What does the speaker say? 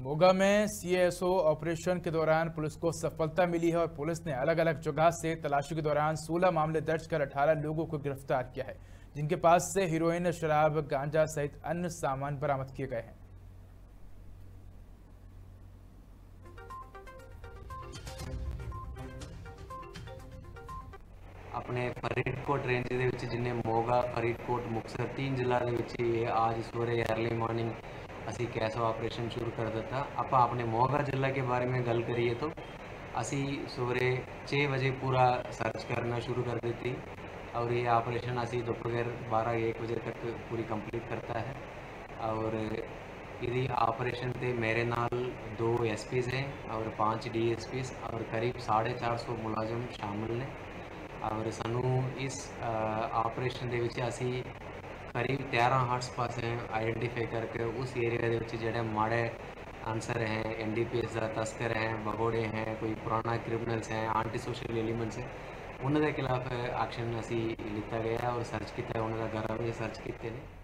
मोगा में CSO operation के दौरान पुलिस को सफलता मिली है और पुलिस ने अलग अलग जगह से तलाशी के दौरान 16 मामले दर्ज कर 18 लोगों को गिरफ़्तार किया है, जिनके पास से हीरोइन, शराब, गांजा सहित अन्य सामान बरामद किए गए हैं। अपने फरीदकोट रेंज के जिन्हें मोगा, फरीदकोट, मुक्सर, तीन ज़िले ਜ਼ਿਲ੍ਹਾ ਦੇ अर्ली मॉर्निंग ਅਸੀਂ ਕੈਸਾ ਆਪਰੇਸ਼ਨ ਸ਼ੁਰੂ ਕਰ ਦਿੱਤਾ ਆਪਾਂ ਆਪਣੇ ਮੋਗਾ ਜ਼ਿਲ੍ਹਾ के बारे में ਗੱਲ करिए तो ਅਸੀਂ ਸਵੇਰੇ 6 ਵਜੇ पूरा सर्च करना शुरू कर दी थी और ये ऑपरेशन ਅਸੀਂ दोपहर 12 एक बजे तक पूरी कंप्लीट करता है और ਇਹਦੀ ਆਪਰੇਸ਼ਨ ਤੇ ਮੇਰੇ ਨਾਲ ਦੋ ਐਸਪੀਜ਼ ਹੈ ਔਰ ਪੰਜ ਡੀਐਸਪੀਜ਼ ਔਰ ਕਰੀਬ 450 ਮੁਲਾਜ਼ਮ ਸ਼ਾਮਲ ਨੇ ਔਰ ਸਾਨੂੰ ਇਸ ਆਪਰੇਸ਼ਨ ਦੇ ਵਿੱਚ ਅਸੀਂ ਕਰੀਬ करीब तेरह हॉटस्पॉट्स हैं आइडेंटिफाई करके उस एरिया के माड़े आंसर हैं एन डी पी एस तस्कर हैं भगोड़े हैं, कोई पुराना क्रिमिनल्स हैं आंटी सोशल एलिमेंट्स हैं उन्होंने खिलाफ एक्शन असी लिता गया और सर्च किया उन्होंने घर भी सर्च किए हैं।